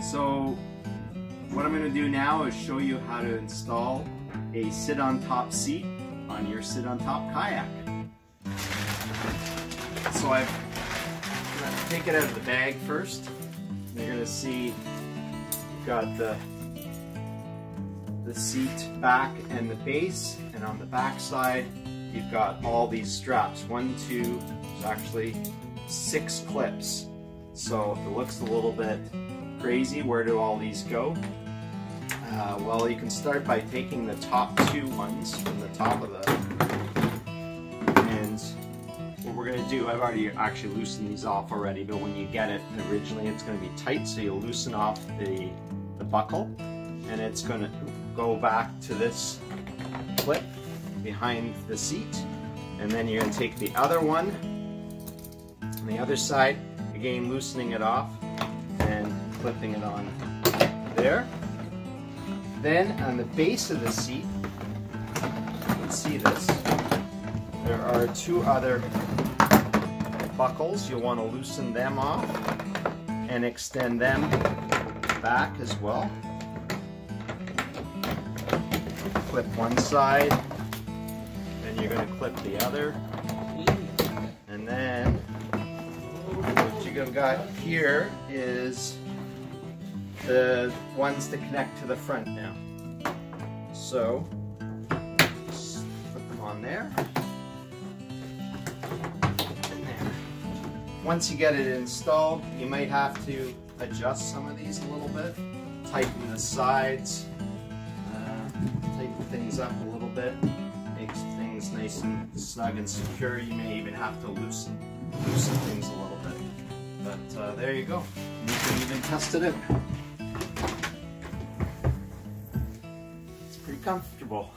So what I'm going to do now is show you how to install a sit on top seat on your sit on top kayak. So I've going to take it out of the bag first. You're going to see you've got the the seat back and the base and on the back side you've got all these straps. One, two, there's actually six clips. So it looks a little bit crazy, where do all these go? Uh, well, you can start by taking the top two ones from the top of the, and what we're gonna do, I've already actually loosened these off already, but when you get it, originally it's gonna be tight, so you'll loosen off the, the buckle, and it's gonna go back to this clip behind the seat, and then you're gonna take the other one on the other side, again loosening it off, clipping it on there. Then on the base of the seat, you can see this, there are two other buckles. You'll want to loosen them off and extend them back as well. Clip one side, then you're going to clip the other, and then what you've got here is the ones to connect to the front now. So, put them on there. there. Once you get it installed, you might have to adjust some of these a little bit. Tighten the sides, uh, tighten things up a little bit. Makes things nice and snug and secure. You may even have to loosen, loosen things a little bit. But uh, there you go. You can even test it out. Comfortable.